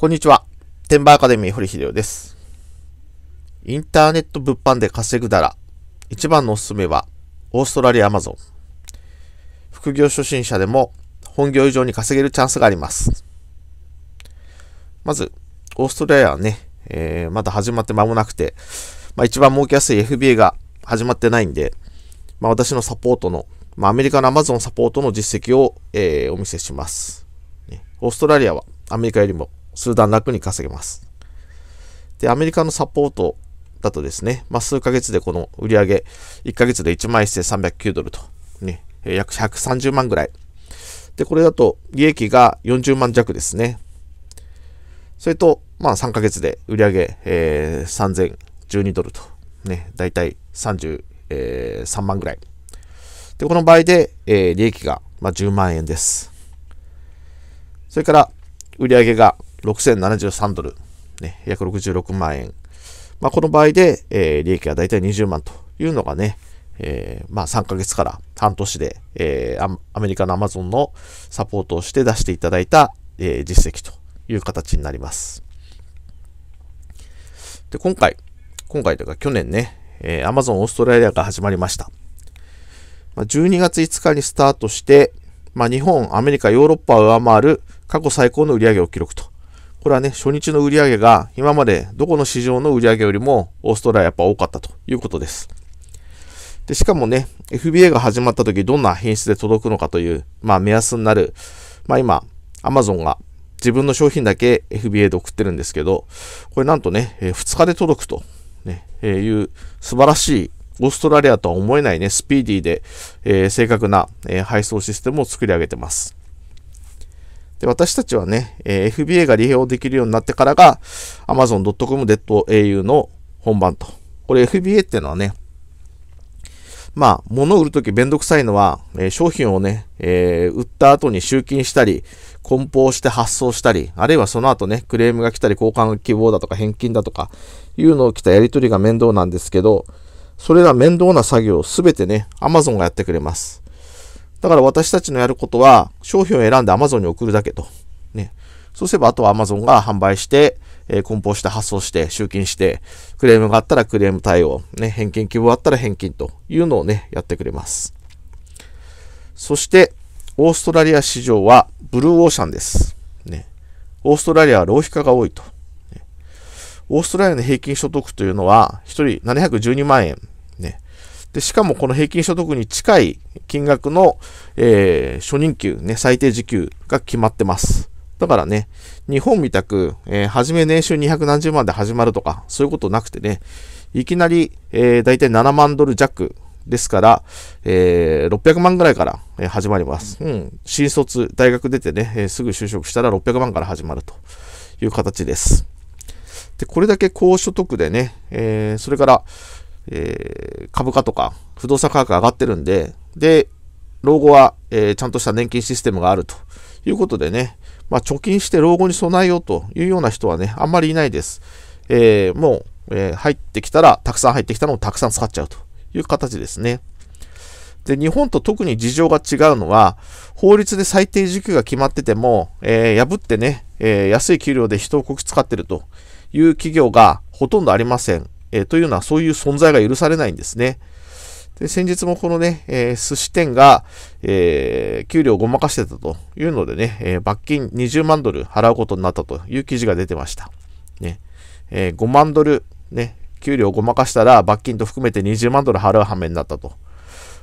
こんにちは。天馬アカデミー堀秀夫です。インターネット物販で稼ぐなら、一番のおすすめは、オーストラリアアマゾン。副業初心者でも、本業以上に稼げるチャンスがあります。まず、オーストラリアはね、えー、まだ始まって間もなくて、まあ、一番儲けやすい FBA が始まってないんで、まあ、私のサポートの、まあ、アメリカのアマゾンサポートの実績を、えー、お見せします、ね。オーストラリアはアメリカよりも数段楽に稼げます。で、アメリカのサポートだとですね、まあ、数ヶ月でこの売上1ヶ月で1万1309ドルと、ね、約130万ぐらい。で、これだと利益が40万弱ですね。それと、まあ3ヶ月で売上、えー、3012ドルと、ね、だいたい33万ぐらい。で、この場合で、えー、利益が、まあ、10万円です。それから、売上が6073ドル、ね、約66万円。まあ、この場合で、えー、利益がだいたい20万というのがね、えー、まあ、3ヶ月から半年で、えー、アメリカのアマゾンのサポートをして出していただいた、えー、実績という形になります。で、今回、今回というか去年ね、えー、Amazon オーストラリアが始まりました。まあ、12月5日にスタートして、まあ、日本、アメリカ、ヨーロッパを上回る過去最高の売上を記録と。これはね、初日の売り上げが今までどこの市場の売り上げよりもオーストラリアやっぱ多かったということです。で、しかもね、FBA が始まった時どんな品質で届くのかという、まあ目安になる、まあ今、Amazon が自分の商品だけ FBA で送ってるんですけど、これなんとね、2日で届くと、ね、いう素晴らしいオーストラリアとは思えないね、スピーディーで、え、正確な、え、配送システムを作り上げてます。で私たちはね、えー、FBA が利用できるようになってからが amazon.com.au の本番と。これ FBA っていうのはね、まあ、物を売るときめんどくさいのは、えー、商品をね、えー、売った後に集金したり、梱包して発送したり、あるいはその後ね、クレームが来たり、交換希望だとか返金だとか、いうのを来たやり取りが面倒なんですけど、それら面倒な作業をすべてね、Amazon がやってくれます。だから私たちのやることは、商品を選んで Amazon に送るだけと。ね。そうすれば、あとは Amazon が販売して、えー、梱包して発送して、集金して、クレームがあったらクレーム対応、ね、返金希望あったら返金というのをね、やってくれます。そして、オーストラリア市場はブルーオーシャンです。ね。オーストラリアは浪費家が多いと。オーストラリアの平均所得というのは、1人712万円。で、しかもこの平均所得に近い金額の、えー、初任給、ね、最低時給が決まってます。だからね、日本みたく、えー、初め年収200何十万で始まるとか、そういうことなくてね、いきなり、えー、大体7万ドル弱ですから、えー、600万ぐらいから、始まります。うん。新卒、大学出てね、えー、すぐ就職したら600万から始まるという形です。で、これだけ高所得でね、えー、それから、えー、株価とか不動産価格上がってるんで、で、老後は、えー、ちゃんとした年金システムがあるということでね、まあ、貯金して老後に備えようというような人はね、あんまりいないです。えー、もう、え、入ってきたら、たくさん入ってきたのをたくさん使っちゃうという形ですね。で、日本と特に事情が違うのは、法律で最低時給が決まってても、えー、破ってね、えー、安い給料で人をこき使ってるという企業がほとんどありません。えー、というのは、そういう存在が許されないんですね。で、先日もこのね、えー、寿司店が、えー、給料をごまかしてたというのでね、え、罰金20万ドル払うことになったという記事が出てました。ね、え、5万ドル、ね、給料をごまかしたら罰金と含めて20万ドル払う羽目になったと。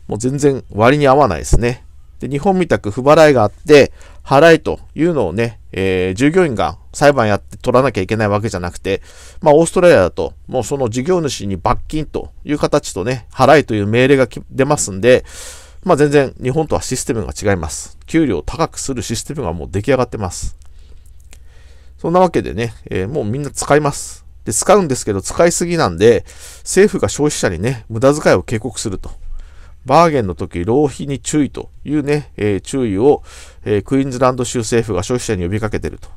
もう全然割に合わないですね。で、日本みたく不払いがあって、払いというのをね、えー、従業員が裁判やって取らなきゃいけないわけじゃなくて、まあ、オーストラリアだと、もうその事業主に罰金という形とね、払いという命令が出ますんで、まあ、全然日本とはシステムが違います。給料を高くするシステムがもう出来上がってます。そんなわけでね、えー、もうみんな使います。で、使うんですけど、使いすぎなんで、政府が消費者にね、無駄遣いを警告すると。バーゲンの時、浪費に注意というね、えー、注意を、えー、クイーンズランド州政府が消費者に呼びかけてると。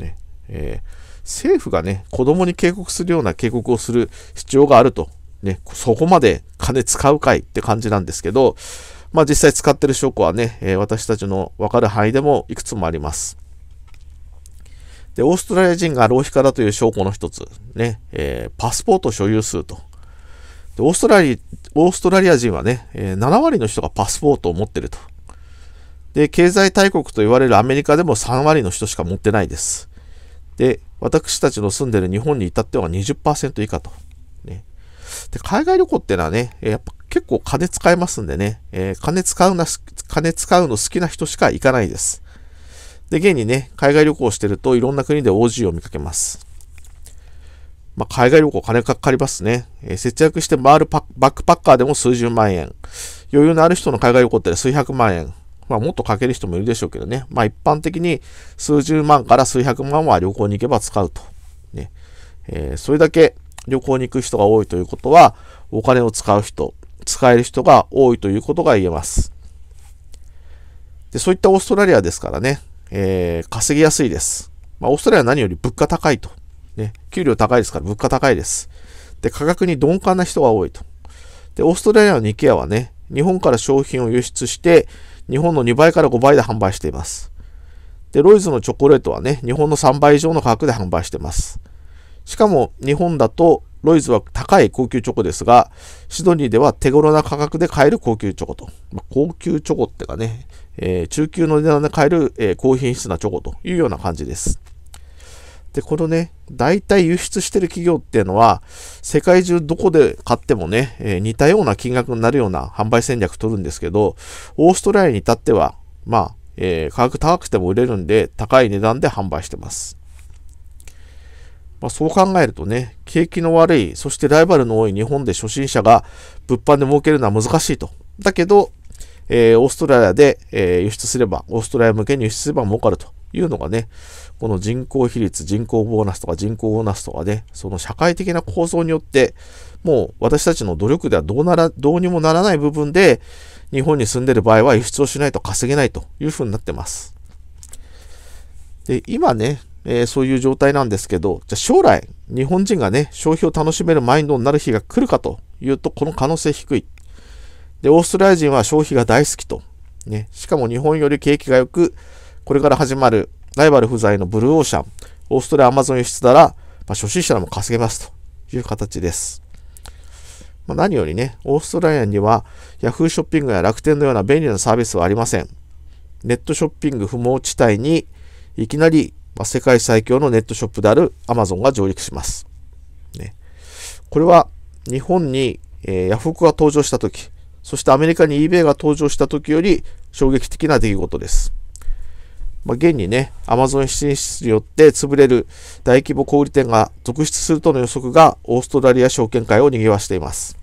ねえー、政府がね、子供に警告するような警告をする必要があると。ね、そこまで金使うかいって感じなんですけど、まあ実際使ってる証拠はね、え私たちのわかる範囲でもいくつもあります。で、オーストラリア人が浪費家だという証拠の一つ、ね、えー、パスポート所有数と。でオーストラリオーストラリア人はね、え、7割の人がパスポートを持ってると。で、経済大国と言われるアメリカでも3割の人しか持ってないです。で、私たちの住んでる日本に至っては20%以下と。ね、で海外旅行ってのはね、やっぱ結構金使えますんでね、えー、金使うな、金使うの好きな人しか行かないです。で、現にね、海外旅行してるといろんな国で OG を見かけます。まあ、海外旅行金かかりますね。えー、節約して回るバックパッカーでも数十万円。余裕のある人の海外旅行って数百万円。まあ、もっとかける人もいるでしょうけどね。まあ、一般的に数十万から数百万は旅行に行けば使うと。ね。えー、それだけ旅行に行く人が多いということは、お金を使う人、使える人が多いということが言えます。でそういったオーストラリアですからね、えー、稼ぎやすいです。まあ、オーストラリアは何より物価高いと。ね、給料高いですから物価高いです。で、価格に鈍感な人が多いと。で、オーストラリアのニケアはね、日本から商品を輸出して、日本の2倍から5倍で販売しています。で、ロイズのチョコレートはね、日本の3倍以上の価格で販売しています。しかも、日本だと、ロイズは高い高級チョコですが、シドニーでは手頃な価格で買える高級チョコと。まあ、高級チョコってかね、えー、中級の値段で買える、えー、高品質なチョコというような感じです。で、このね、大体輸出してる企業っていうのは、世界中どこで買ってもね、えー、似たような金額になるような販売戦略取るんですけど、オーストラリアに至っては、まあ、えー、価格高くても売れるんで、高い値段で販売してます。まあ、そう考えるとね、景気の悪い、そしてライバルの多い日本で初心者が物販で儲けるのは難しいと。だけど、えー、オーストラリアで、えー、輸出すれば、オーストラリア向けに輸出すれば儲かるというのがね、この人口比率、人口ボーナスとか人口ボーナスとかね、その社会的な構造によって、もう私たちの努力ではどうなら、どうにもならない部分で、日本に住んでる場合は輸出をしないと稼げないというふうになってます。で、今ね、えー、そういう状態なんですけど、じゃあ将来、日本人がね、消費を楽しめるマインドになる日が来るかというと、この可能性低い。で、オーストラリア人は消費が大好きと。ね、しかも日本より景気が良く、これから始まるライバル不在のブルーオーシャン、オーストラリアアマゾン輸出なら、まあ、初心者でも稼げますという形です。まあ、何よりね、オーストラリアには Yahoo ショッピングや楽天のような便利なサービスはありません。ネットショッピング不毛地帯にいきなり、まあ、世界最強のネットショップである Amazon が上陸します。ね、これは日本に、えー、ヤフオクが登場した時、そしてアメリカに eBay が登場した時より衝撃的な出来事です。まあ、現にね、アマゾン進出によって潰れる大規模小売店が続出するとの予測がオーストラリア証券会を賑わしています。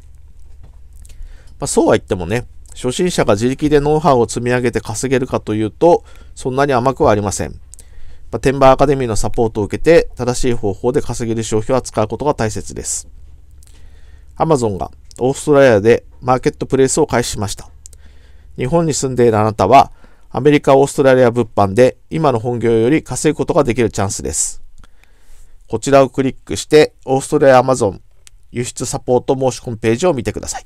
まあ、そうは言ってもね、初心者が自力でノウハウを積み上げて稼げるかというと、そんなに甘くはありません。まあ、テンバーアカデミーのサポートを受けて、正しい方法で稼げる消費を扱うことが大切です。アマゾンがオーストラリアでマーケットプレイスを開始しました。日本に住んでいるあなたは、アメリカ、オーストラリア物販で今の本業より稼ぐことができるチャンスです。こちらをクリックして、オーストラリアアマゾン輸出サポート申し込みページを見てください。